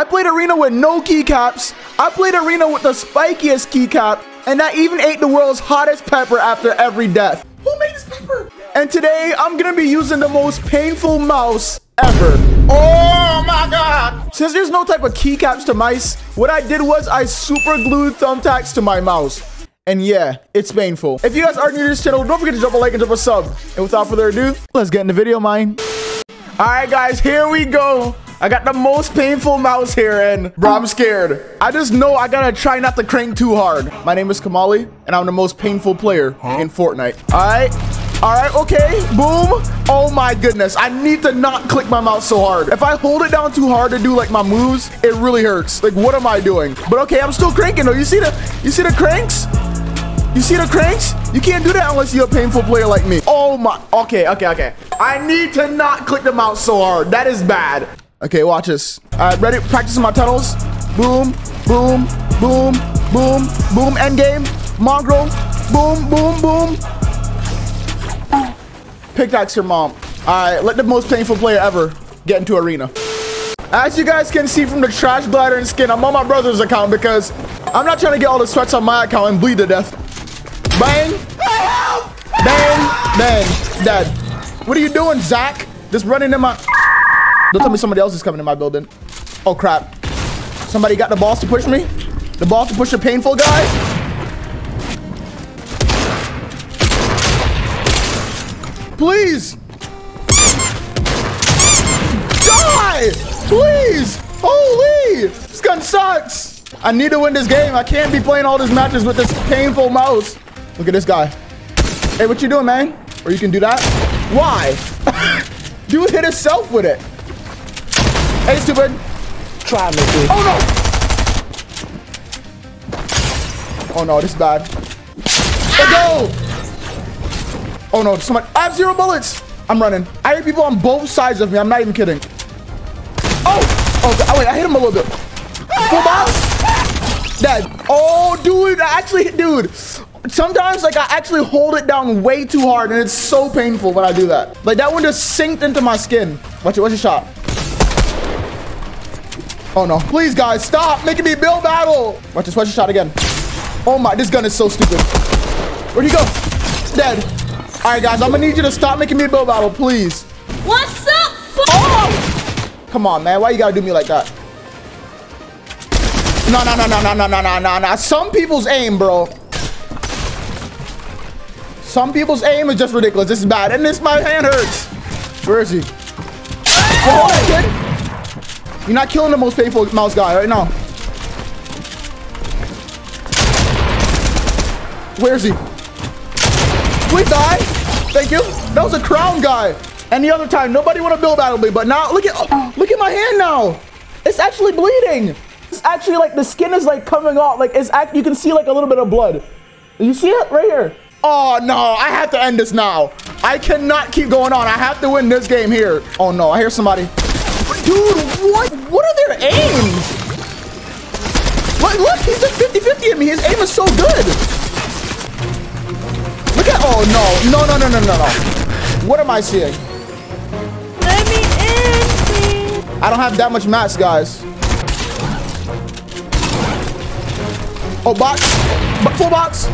I played arena with no keycaps. I played arena with the spikiest keycap. And I even ate the world's hottest pepper after every death. Who made this pepper? And today, I'm gonna be using the most painful mouse ever. Oh my god! Since there's no type of keycaps to mice, what I did was I super glued thumbtacks to my mouse. And yeah, it's painful. If you guys are new to this channel, don't forget to drop a like and drop a sub. And without further ado, let's get in the video, mine. All right, guys, here we go. I got the most painful mouse here and bro, I'm scared. I just know I gotta try not to crank too hard. My name is Kamahley and I'm the most painful player huh? in Fortnite. All right. All right, okay, boom. Oh my goodness, I need to not click my mouse so hard. If I hold it down too hard to do like my moves, it really hurts. Like, what am I doing? But okay, I'm still cranking though. You see the, you see the cranks? You see the cranks? You can't do that unless you're a painful player like me. Oh my, okay, okay, okay. I need to not click the mouse so hard. That is bad. Okay, watch this. All right, ready? Practicing my tunnels. Boom, boom, boom, boom, boom. End game. Mongrel. Boom, boom, boom. Pickaxe your mom. All right, let the most painful player ever get into arena. As you guys can see from the trash glider and skin, I'm on my brother's account because I'm not trying to get all the sweats on my account and bleed to death. Bang. Bang. Bang. Dead. What are you doing, Zach? Just running in my... Don't tell me somebody else is coming in my building. Oh, crap. Somebody got the balls to push me? The balls to push a painful guy? Please! Die! Please! Holy! This gun sucks! I need to win this game. I can't be playing all these matches with this painful mouse. Look at this guy. Hey, what you doing, man? Or you can do that? Why? Dude hit himself with it. Hey, stupid. Try me, dude. Oh, no. Oh, no. This is bad. Let's go. Oh, no. Somebody. I have zero bullets. I'm running. I hit people on both sides of me. I'm not even kidding. Oh. Oh, oh wait. I hit him a little bit. Full box. Dead. Oh, dude. I actually, dude. Sometimes, like, I actually hold it down way too hard, and it's so painful when I do that. Like, that one just sinked into my skin. Watch it. Watch your shot. Oh no. Please, guys, stop making me build battle. Watch this. Watch your shot again. Oh my, this gun is so stupid. Where'd he go? Dead. All right, guys, I'm gonna need you to stop making me build battle, please. What's up? Oh! Come on, man. Why you gotta do me like that? No, no, no, no, no, no, no, no, no, no. Some people's aim, bro. Some people's aim is just ridiculous. This is bad. And this, my hand hurts. Where is he? Oh. You're not killing the most painful mouse guy right now. Where is he? Please die. Thank you. That was a crown guy. Any other time, nobody would have build battle me, but now look at oh, look at my hand now. It's actually bleeding. It's actually like the skin is like coming off. Like it's act you can see like a little bit of blood. You see it right here. Oh no, I have to end this now. I cannot keep going on. I have to win this game here. Oh no, I hear somebody. Dude, what? What are their aims? Look, look, he's just 50-50 at me. His aim is so good. Look at, oh no, no, no, no, no, no, no. What am I seeing? Let me in, please. I don't have that much mats, guys. Oh, box. Full box.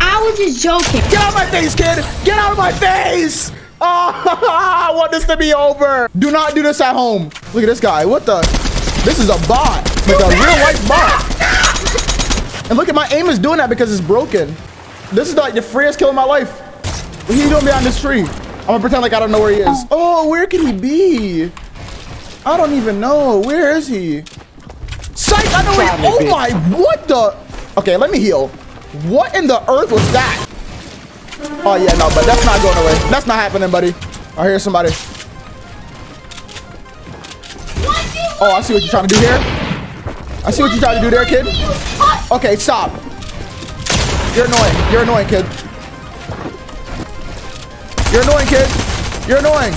I was just joking. Get out of my face, kid. Get out of my face. Oh, I want this to be over. Do not do this at home. Look at this guy. What the? This is a bot. Like a real life bot. And look at my aim is doing that because it's broken. This is like the freest kill of my life. What are you doing behind this tree? I'm gonna pretend like I don't know where he is. Oh, where can he be? I don't even know. Where is he? Psych, I know where he, Oh my, what the? Okay, let me heal. What in the earth was that? Oh, yeah, no, but that's not going away. That's not happening, buddy. I hear somebody. Oh, I see what you're trying to do here. I see what you're trying to do there, kid. Okay, stop. You're annoying. You're annoying, kid. You're annoying, kid. You're annoying.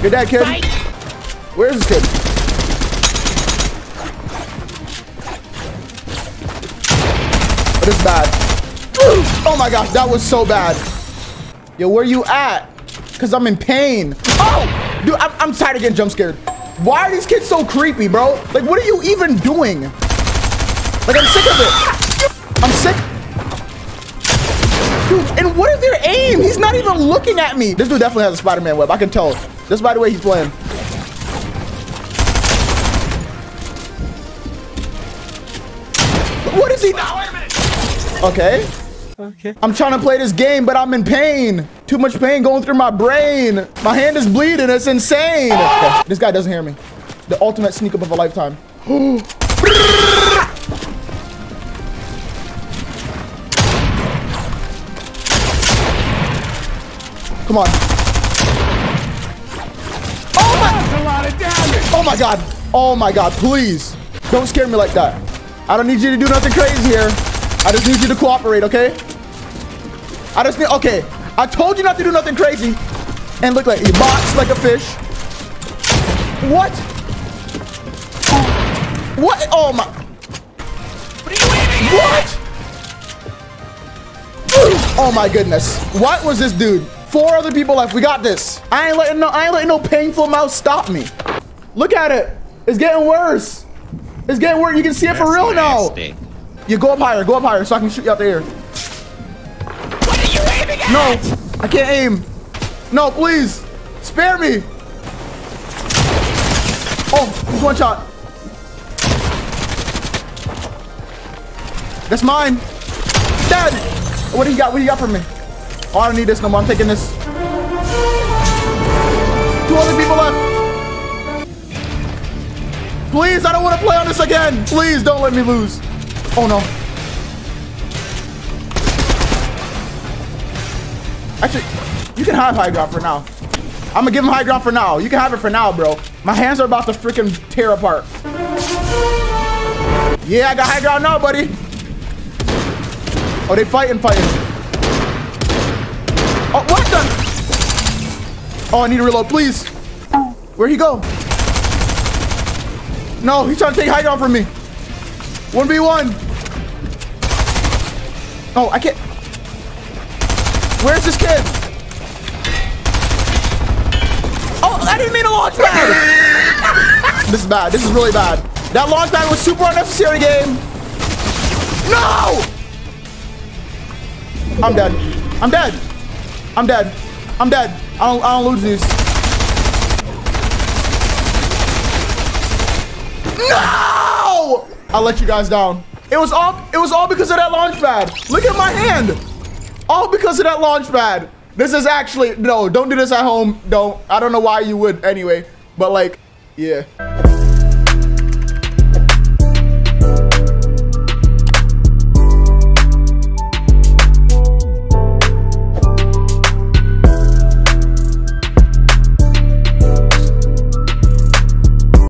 You're dead, kid. Where's this kid? Bad. Oh my gosh, that was so bad. Yo, where are you at? because I'm in pain. Oh, dude, I'm, I'm tired of getting jump scared. Why are these kids so creepy, bro? Like, what are you even doing? Like, I'm sick of it. I'm sick. Dude, and what is their aim? He's not even looking at me. This dude definitely has a Spider-Man web. I can tell. Just by the way he's playing. Okay. Okay. I'm trying to play this game, but I'm in pain. Too much pain going through my brain. My hand is bleeding. It's insane. Okay, this guy doesn't hear me. The ultimate sneak up of a lifetime. Come on. Oh my! a lot of damage. Oh my god. Oh my god, please. Don't scare me like that. I don't need you to do nothing crazy here. I just need you to cooperate, okay? I just need, okay. I told you not to do nothing crazy. And look like you box like a fish. What? What? Oh my. What are you aiming at? Oh my goodness. What was this dude? Four other people left. We got this. I ain't letting no I ain't letting no painful mouse stop me. Look at it. It's getting worse. It's getting worse. You can see it for real now. You go up higher. Go up higher so I can shoot you out the air. What are you aiming at? No, I can't aim. No, please. Spare me. Oh, he's one shot. That's mine. Dead. What do you got? What do you got for me? Oh, I don't need this no more. I'm taking this. Two other people left. Please, I don't want to play on this again. Please don't let me lose. Oh no. Actually, you can have high ground for now. I'm gonna give him high ground for now. You can have it for now, bro. My hands are about to freaking tear apart. Yeah, I got high ground now, buddy. Oh, they fighting, fighting. Oh, what the? Oh, I need to reload, please. Where'd he go? No, he's trying to take high ground from me. 1v1. Oh, I can't. Where's this kid? Oh, I didn't mean to launch pad. this is bad. This is really bad. That launch pad was super unnecessary, game. No! I'm dead. I'm dead. I'm dead. I'm dead. I don't, I don't lose these. No! I let you guys down. It was all it was all because of that launch pad. Look at my hand. All because of that launch pad. This is actually no, don't do this at home. Don't. I don't know why you would anyway. But like, yeah.